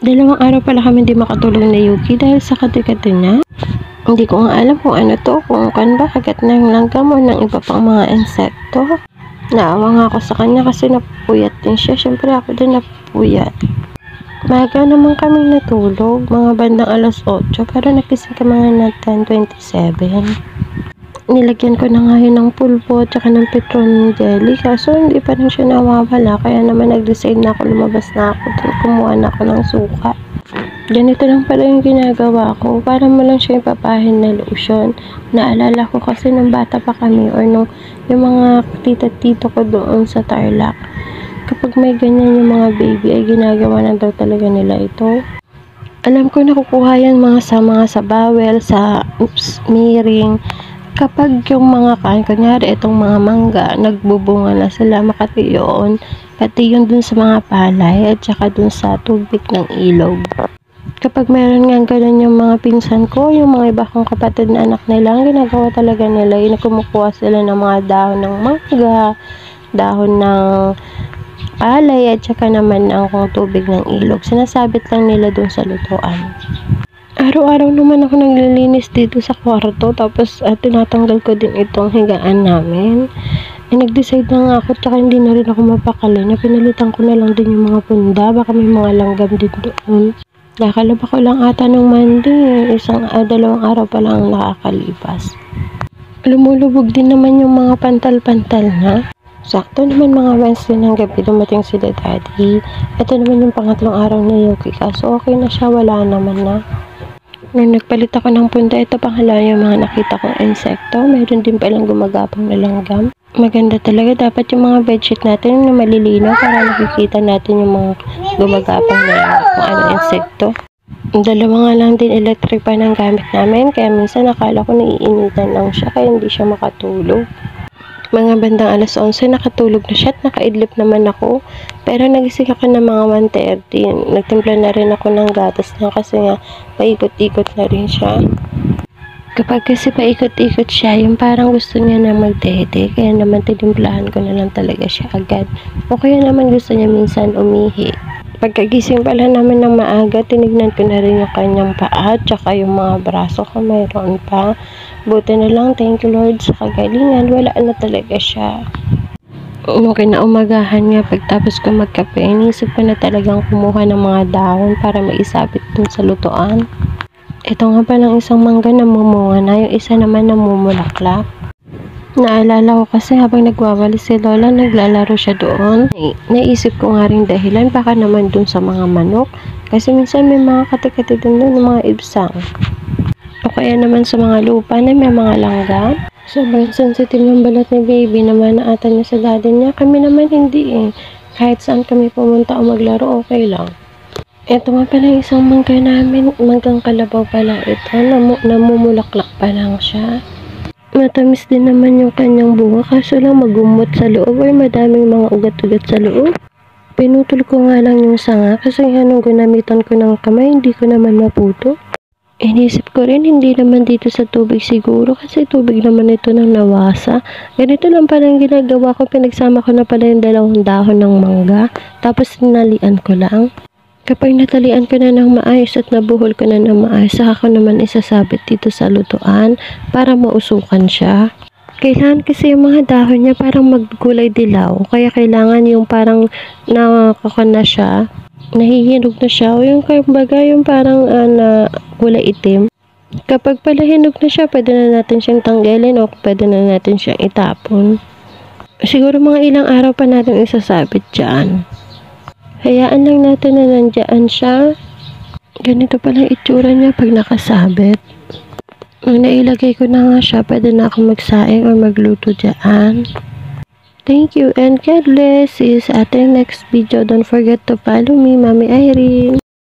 Dalawang araw pala kami hindi makatulog na Yuki dahil sa kati-kati niya. Hindi ko nga alam kung ano to, kung kan ba kagat ng langgam o ng iba pang mga insekto. Naawa nga ako sa kanya kasi napuyat din siya. Siyempre ako din napuyat. Maga naman kami natulog, mga bandang alas 8, pero nagising ka mga na 10.27. Nilagyan ko na nga yun ng pulpo at saka ng petron jelly, kaso hindi pa rin siya nawawala, kaya naman nag-decide na ako, lumabas na ako, kumuha na ako ng suka. Ganito lang pala yung ginagawa ko, para mo lang siya ipapahin na lotion. Naalala ko kasi nung bata pa kami, or nung yung mga tita-tito ko doon sa Tarlac, kapag may ganyan yung mga baby ay ginagawa na daw talaga nila ito. Alam ko nakukuha yan mga sa mga sa bawel, sa oops, miring. Kapag yung mga kain, kunyari itong mga mangga, nagbubunga na sila, makati yun, pati yun dun sa mga palay at saka dun sa tubig ng ilog. Kapag meron nga ganun yung mga pinsan ko, yung mga iba kong kapatid na anak nila, ang ginagawa talaga nila, yun kumukuha sila ng mga dahon ng mangga, dahon ng palay at saka naman ang tubig ng ilog. Sinasabit lang nila dun sa lutuan. Araw-araw naman ako naglilinis dito sa kwarto tapos uh, tinatanggal ko din itong higaan namin. Eh, nag-decide na nga ako tsaka hindi na rin ako mapakali na pinalitan ko na lang din yung mga punda baka may mga langgam din doon. Nakalaba ko lang ata ng Monday, isang uh, dalawang araw pa lang nakakalipas. Lumulubog din naman yung mga pantal-pantal na. Sakto naman mga Wednesday ng gabi dumating sila daddy. Ito naman yung pangatlong araw na Yuki kaso okay na siya, wala naman na. Nung nagpalit ako ng punta, ito panghala yung mga nakita kong insekto. Meron din palang gumagapang na langgam. Maganda talaga. Dapat yung mga bedsheet natin na malilinaw para nakikita natin yung mga gumagapang na kung anong insekto. Dalawa nga lang din electric pa ng gamit namin. Kaya minsan nakala ko naiinitan lang siya kaya hindi siya makatulog. Mga bandang alas 11, nakatulog na siya at nakaidlip naman ako. Pero nagising ako ng mga 1.30. Nagtimpla na rin ako ng gatas niya kasi nga paikot-ikot na rin siya. Kapag kasi paikot-ikot siya, yung parang gusto niya na magdede, kaya naman tinimplahan ko na lang talaga siya agad. O kaya naman gusto niya minsan umihi. Pagkagising pala namin ng maaga, tinignan ko na rin yung kanyang paa, tsaka yung mga braso ko mayroon pa. Buti na lang, thank you Lord sa kagalingan, wala na talaga siya. Nung kinaumagahan nga, pagtapos ko magkape, inisip ko na talagang kumuha ng mga dahon para maisabit dun sa lutuan. Ito nga palang isang mangga na mumunga na, yung isa naman namumulaklak. Naalala ko kasi habang nagwawalis si Lola, naglalaro siya doon. Naisip ko nga rin dahilan, baka naman dun sa mga manok. Kasi minsan may mga katikati din doon, mga ibsang. O kaya naman sa mga lupa na may mga langgam. Sobrang sensitive yung balat ni baby naman na ata niya sa daddy niya. Kami naman hindi eh. Kahit saan kami pumunta o maglaro, okay lang. Ito nga pala isang mangga namin. Manggang kalabaw pala ito. Namu namumulaklak pa lang siya. Matamis din naman yung kanyang bunga kaso lang magumot sa loob ay madaming mga ugat-ugat sa loob. Pinutol ko nga lang yung sanga kasi anong ginamitan ko ng kamay hindi ko naman maputo. Inisip ko rin hindi naman dito sa tubig siguro kasi tubig naman ito ng nawasa. Ganito lang pala ang ginagawa ko. Pinagsama ko na pala yung dalawang dahon ng mangga tapos sinalian ko lang. Kapag natalian ko na ng maayos at nabuhol ko na ng maayos, saka ko naman isasabit dito sa lutuan para mausukan siya. Kailangan kasi yung mga dahon niya parang magkulay dilaw. Kaya kailangan yung parang nakakon na siya, nahihinog na siya. O yung kumbaga yung parang uh, na kulay itim. Kapag pala hinog na siya, pwede na natin siyang tanggalin o pwede na natin siyang itapon. Siguro mga ilang araw pa natin isasabit dyan. Hayaan lang natin na nandiyan siya. Ganito pala itsura niya pag nakasabit. Nung nailagay ko na nga siya, pwede na ako magsaing or magluto dyan. Thank you and God bless. See you sa ating next video. Don't forget to follow me, Mami Irene.